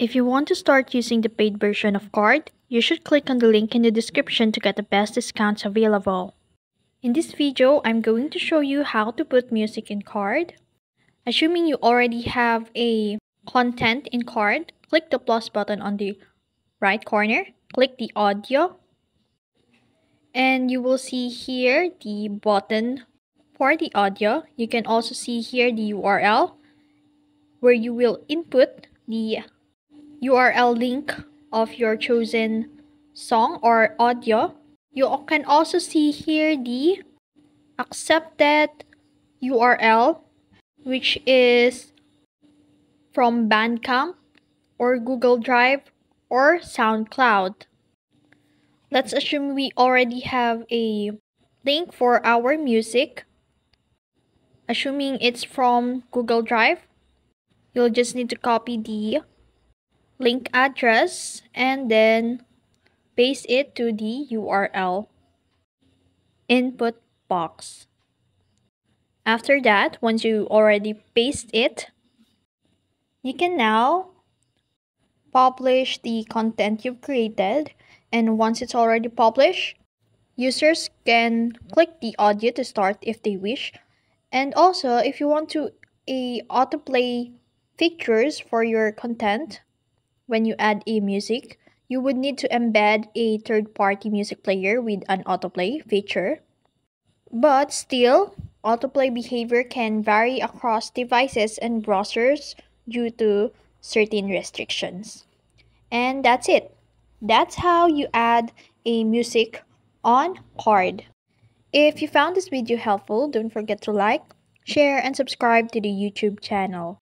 If you want to start using the paid version of Carrd, you should click on the link in the description to get the best discounts available. In this video, I'm going to show you how to put music in Carrd. Assuming you already have a content in Carrd, click the plus button on the right corner, click the audio, and you will see here the button for the audio. You can also see here the URL where you will input the URL link of your chosen song or audio. You can also see here the accepted URL which is from Bandcamp or Google Drive or SoundCloud. Let's assume we already have a link for our music. Assuming it's from Google Drive, you'll just need to copy the link address and then paste it to the URL input box. After that, once you already paste it, you can now publish the content you've created and once it's already published, users can click the audio to start if they wish. And also, if you want to a autoplay features for your content, when you add a music, you would need to embed a third-party music player with an autoplay feature. But still, autoplay behavior can vary across devices and browsers due to certain restrictions. And that's it. That's how you add a music on Carrd. If you found this video helpful, don't forget to like, share, and subscribe to the YouTube channel.